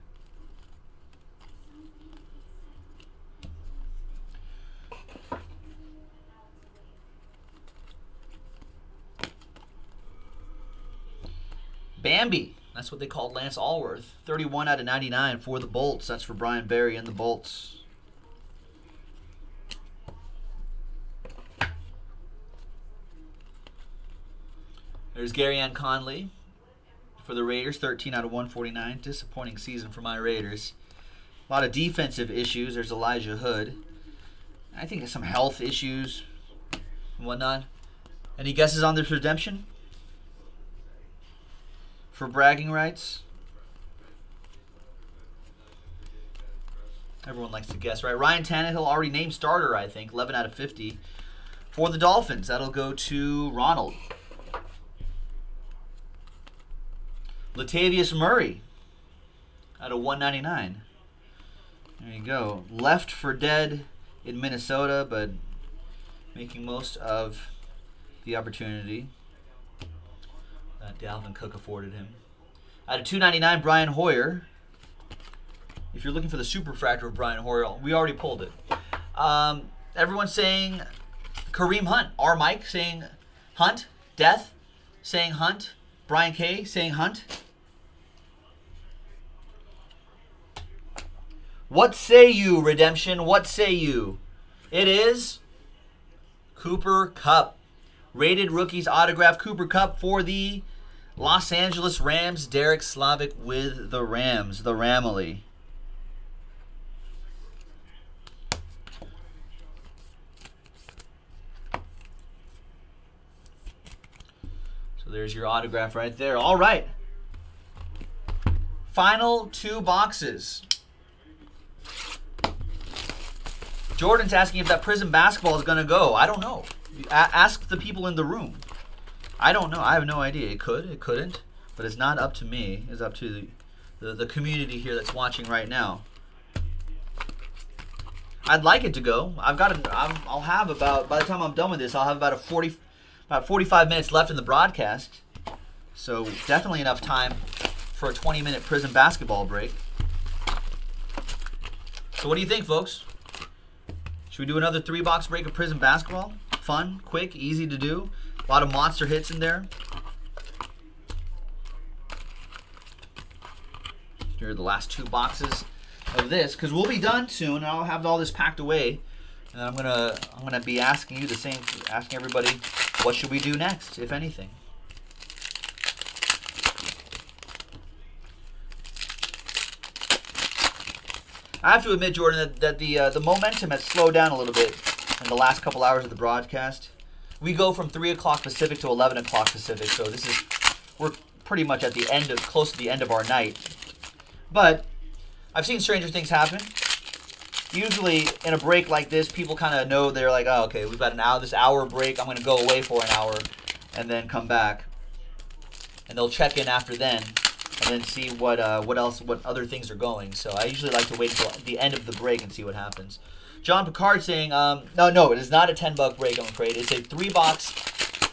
Bambi. That's what they called Lance Alworth. 31 out of 99 for the Bolts. That's for Brian Barry and the Bolts. There's Gareon Conley for the Raiders, 13 out of 149. Disappointing season for my Raiders. A lot of defensive issues. There's Elijah Hood. I think some health issues and whatnot. Any guesses on this redemption? For bragging rights? Everyone likes to guess, right? Ryan Tannehill already named starter, I think. 11 out of 50. For the Dolphins, that'll go to Ronald. Latavius Murray out of 199. There you go. Left for dead in Minnesota, but making most of the opportunity that Dalvin Cook afforded him. Out of 299, Brian Hoyer. If you're looking for the super fractor of Brian Hoyer, we already pulled it. Um, everyone's saying Kareem Hunt. R. Mike saying Hunt. Death saying Hunt. Brian K saying Hunt. What say you, Redemption? What say you? It is Cooper Kupp. Rated rookies autograph Cooper Kupp for the Los Angeles Rams. Derek Slavic with the Rams, the Ramily. So there's your autograph right there. All right. Final two boxes. Jordan's asking if that Prizm basketball is going to go. I don't know. Ask the people in the room. I don't know. I have no idea. It could. It couldn't. But it's not up to me. It's up to the, the, the community here that's watching right now. I'd like it to go. I've got. A, I'll have about by the time I'm done with this, I'll have about a 40, about 45 minutes left in the broadcast. So definitely enough time for a 20 minute Prizm basketball break. So what do you think, folks? Should we do another three box break of Prizm Basketball? Fun, quick, easy to do. A lot of monster hits in there. Here are the last two boxes of this, because we'll be done soon, and I'll have all this packed away. And I'm gonna I'm gonna be asking you the same, asking everybody, what should we do next, if anything. I have to admit, Jordan, that, that the uh, the momentum has slowed down a little bit in the last couple hours of the broadcast. We go from three o'clock Pacific to eleven o'clock Pacific, so this is we're pretty much at the end of close to the end of our night. But I've seen stranger things happen. Usually in a break like this, people kind of know they're like, oh, okay, we've got an hour, this hour break. I'm gonna go away for an hour, and then come back, and they'll check in after then and then see what uh, what else what other things are going. So I usually like to wait until the end of the break and see what happens. John Picard saying, um, no, no, it is not a ten buck break. I'm afraid it's a three box.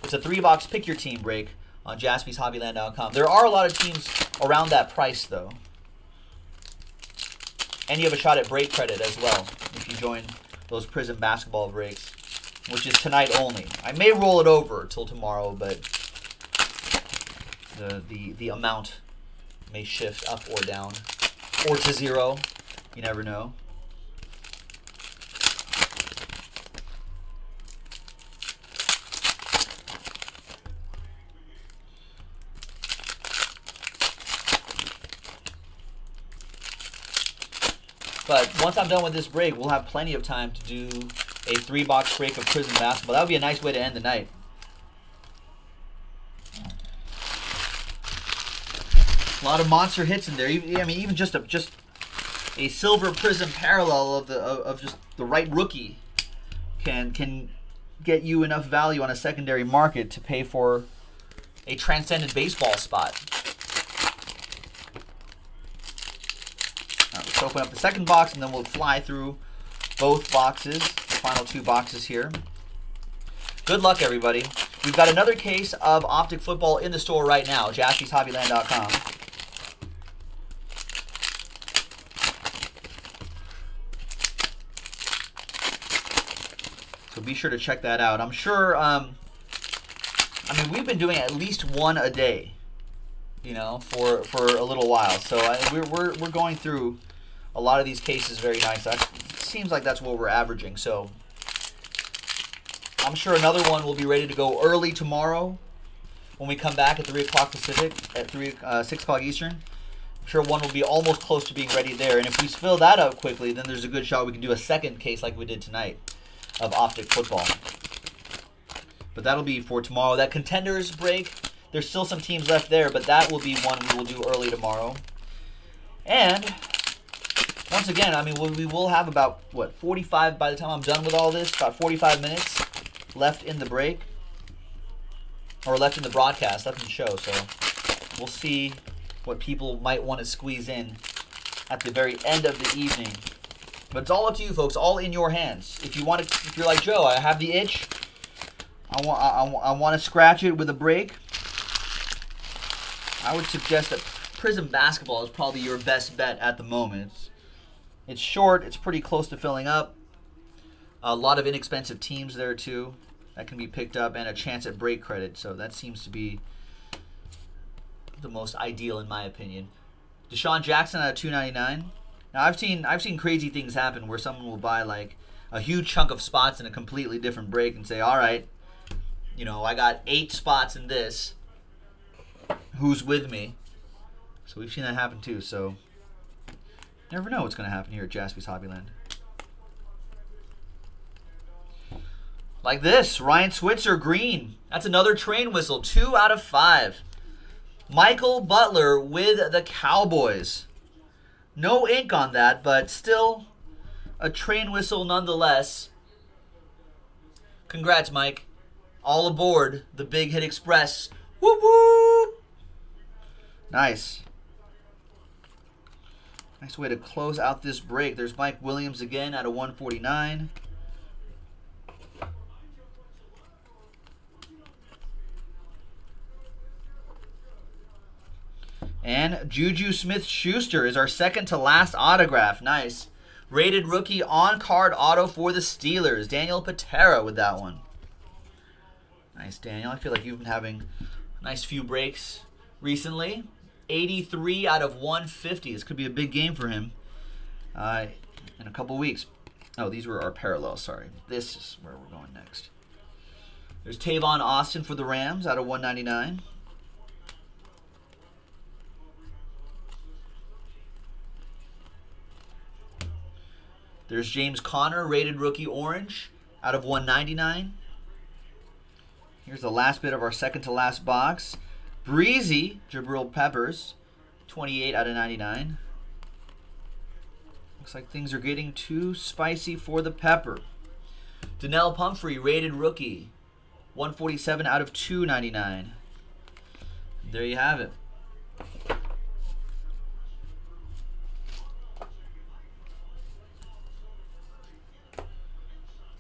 It's a three box pick your team break on JaspysHobbyland.com. There are a lot of teams around that price though, and you have a shot at break credit as well if you join those Prizm basketball breaks, which is tonight only. I may roll it over till tomorrow, but the the the amount may shift up or down or to zero. You never know. But once I'm done with this break, we'll have plenty of time to do a three box break of Prizm basketball. That would be a nice way to end the night. A lot of monster hits in there. I mean, even just a just a silver Prizm parallel of the of, of just the right rookie can can get you enough value on a secondary market to pay for a transcendent baseball spot. Right, let's open up the second box and then we'll fly through both boxes, the final two boxes here. Good luck, everybody. We've got another case of Optic Football in the store right now, jaspyshobbyland.com. So be sure to check that out. I'm sure, um, I mean, we've been doing at least one a day. you know, for for a little while. So I, we're, we're we're going through a lot of these cases very nice. That seems like that's what we're averaging. So I'm sure another one will be ready to go early tomorrow when we come back at 3 o'clock Pacific, at 3, uh, 6 o'clock Eastern. I'm sure one will be almost close to being ready there. And if we fill that up quickly, then there's a good shot we can do a second case like we did tonight of Optic Football. But that'll be for tomorrow. That contenders break, there's still some teams left there, but that will be one we will do early tomorrow. And once again, I mean, we will have about, what, 45 by the time I'm done with all this, about 45 minutes left in the break, or left in the broadcast, left in the show. So we'll see what people might want to squeeze in at the very end of the evening. But it's all up to you, folks. All in your hands. If you want to, if you're like Joe, I have the itch. I want, I, I want to scratch it with a break. I would suggest that Prizm Basketball is probably your best bet at the moment. It's, short. It's pretty close to filling up. A lot of inexpensive teams there too that can be picked up, and a chance at break credit. So that seems to be the most ideal in my opinion. DeSean Jackson at 299. Now I've seen I've seen crazy things happen where someone will buy like a huge chunk of spots in a completely different break and say, "All right, you know, I got eight spots in this. Who's with me?" So we've seen that happen too. So never know what's going to happen here at Jaspy's Hobbyland. Like this, Ryan Switzer green. That's another train whistle. Two out of five. Michael Butler with the Cowboys. No ink on that, but still a train whistle nonetheless. Congrats, Mike. All aboard the Big Hit Express. Whoop whoop. Nice. Nice way to close out this break. There's Mike Williams again at a 149. And Juju Smith Schuster is our second to last autograph. Nice. Rated rookie on card auto for the Steelers. Daniel Patera with that one. Nice, Daniel. I feel like you've been having a nice few breaks recently. 83 out of 150. This could be a big game for him uh, in a couple weeks. Oh, these were our parallels. Sorry. This is where we're going next. There's Tavon Austin for the Rams out of 199. There's James Conner, rated rookie orange, out of 199. Here's the last bit of our second to last box. Breezy, Jabril Peppers, 28 out of 99. Looks like things are getting too spicy for the pepper. Donnel Pumphrey, rated rookie, 147 out of 299. There you have it.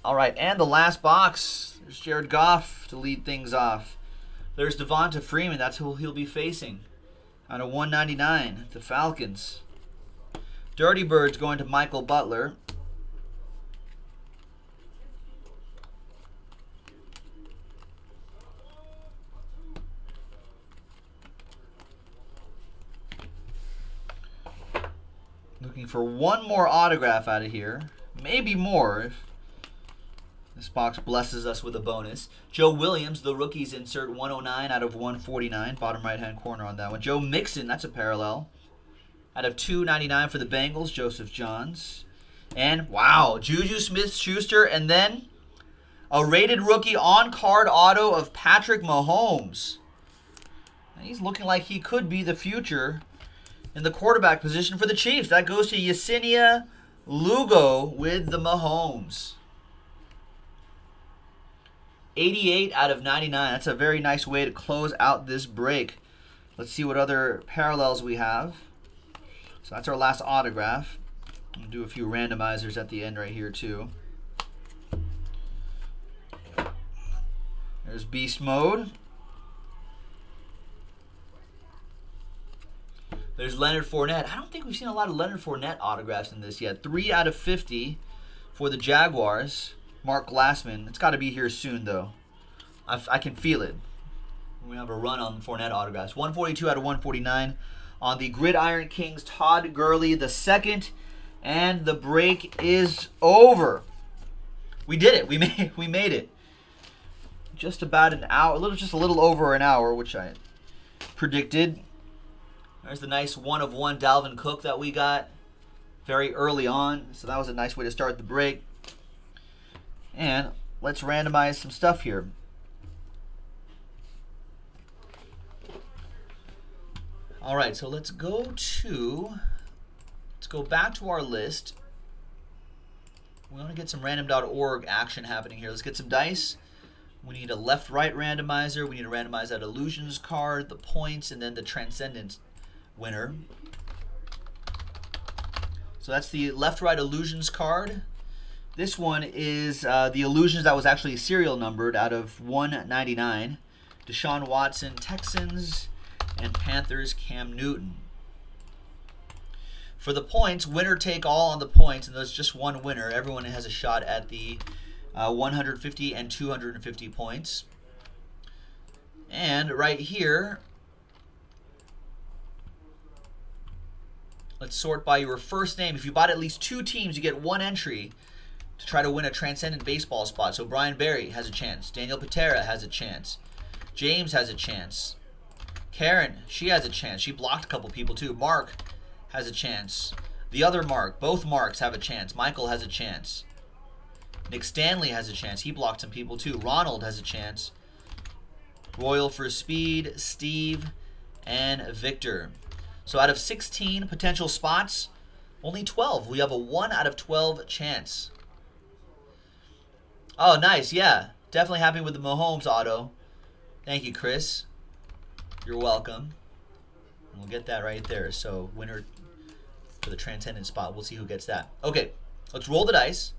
All right, and the last box. There's Jared Goff to lead things off. There's Devonta Freeman. That's who he'll be facing. On a 199, the Falcons. Dirty Birds going to Michael Butler. Looking for one more autograph out of here. Maybe more if this box blesses us with a bonus. Joe Williams, the rookies insert 109 out of 149, bottom right hand corner on that one. Joe Mixon, that's a parallel. Out of 299 for the Bengals, Joseph Johns. And wow, Juju Smith Schuster, and then a rated rookie on card auto of Patrick Mahomes. He's looking like he could be the future in the quarterback position for the Chiefs. That goes to Yesenia Lugo with the Mahomes. 88 out of 99. That's a very nice way to close out this break. Let's see what other parallels we have. So that's our last autograph. I'll do a few randomizers at the end right here too. There's Beast Mode. There's Leonard Fournette. I don't think we've seen a lot of Leonard Fournette autographs in this yet. 3 out of 50 for the Jaguars. Mark Glassman. It's got to be here soon, though. I, I can feel it. We're have a run on Fournette autographs. 142 out of 149 on the Gridiron Kings. Todd Gurley the second, and the break is over. We did it. We <laughs> made we made it. Just about an hour, a little just a little over an hour, which I predicted. There's the nice one of one Dalvin Cook that we got very early on. So that was a nice way to start the break. And let's randomize some stuff here. All right, so let's go to, let's go back to our list. We want to get some random.org action happening here. Let's get some dice. We need a left-right randomizer. We need to randomize that illusions card, the points, and then the transcendence winner. So that's the left-right illusions card. This one is uh, the illusions that was actually serial numbered out of 199. Deshaun Watson, Texans, and Panthers, Cam Newton. For the points, winner take all on the points, and there's just one winner. Everyone has a shot at the uh, 150 and 250 points. And right here, let's sort by your first name. If you bought at least two teams, you get one entry to try to win a Transcendent Baseball spot. So Brian Barry has a chance. Daniel Patera has a chance. James has a chance. Karen, she has a chance. She blocked a couple people too. Mark has a chance. The other Mark, both Marks have a chance. Michael has a chance. Nick Stanley has a chance. He blocked some people too. Ronald has a chance. Royal for Speed, Steve, and Victor. So out of 16 potential spots, only 12. We have a 1 out of 12 chance. Oh, nice. Yeah. Definitely happy with the Mahomes auto. Thank you, Chris. You're welcome. We'll get that right there. So winner for the transcendent spot. We'll see who gets that. Okay, let's roll the dice.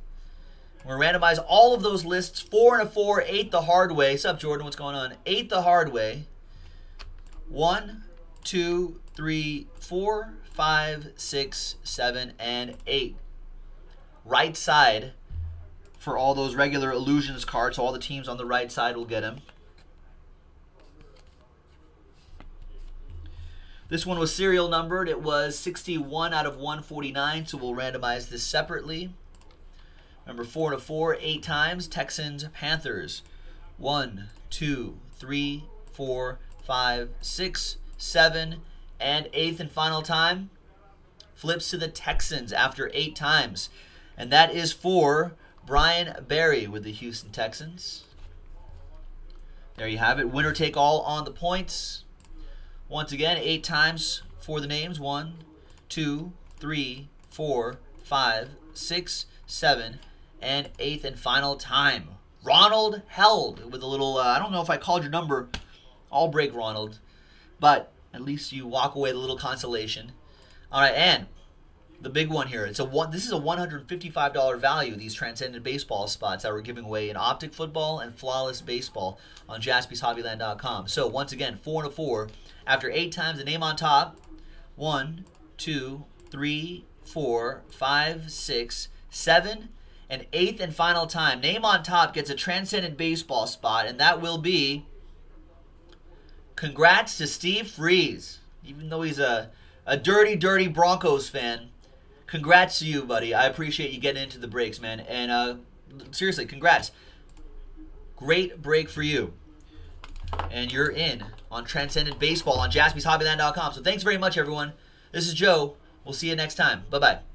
We're gonna randomize all of those lists. Four and a four, eight the hard way. What's up, Jordan? What's going on? Eight the hard way. One, two, three, four, five, six, seven, and eight. Right side for all those regular illusions cards. So all the teams on the right side will get them. This one was serial numbered. It was 61 out of 149, so we'll randomize this separately. Number 4 to 4, 8 times. Texans, Panthers. 1, 2, 3, 4, 5, 6, 7, and 8th and final time. Flips to the Texans after 8 times. And that is for Brian Barry with the Houston Texans. There you have it. Winner take all on the points. Once again, eight times for the names. One, two, three, four, five, six, seven, and eighth and final time. Ronald held with a little, uh, I don't know if I called your number. I'll break Ronald. But at least you walk away with a little consolation. All right, and the big one here. It's a one. This is a $155 value. These transcendent baseball spots that we're giving away in optic football and flawless baseball on JaspysHobbyland.com. So once again, four and a four. After eight times, the name on top. One, two, three, four, five, six, seven, and eighth and final time. Name on top gets a transcendent baseball spot, and that will be. Congrats to Steve Freeze. Even though he's a, a dirty, dirty Broncos fan, congrats to you, buddy. I appreciate you getting into the breaks, man. And uh, seriously, congrats. Great break for you. And you're in on Transcendent Baseball on jaspyshobbyland.com. So thanks very much, everyone. This is Joe. We'll see you next time. Bye bye.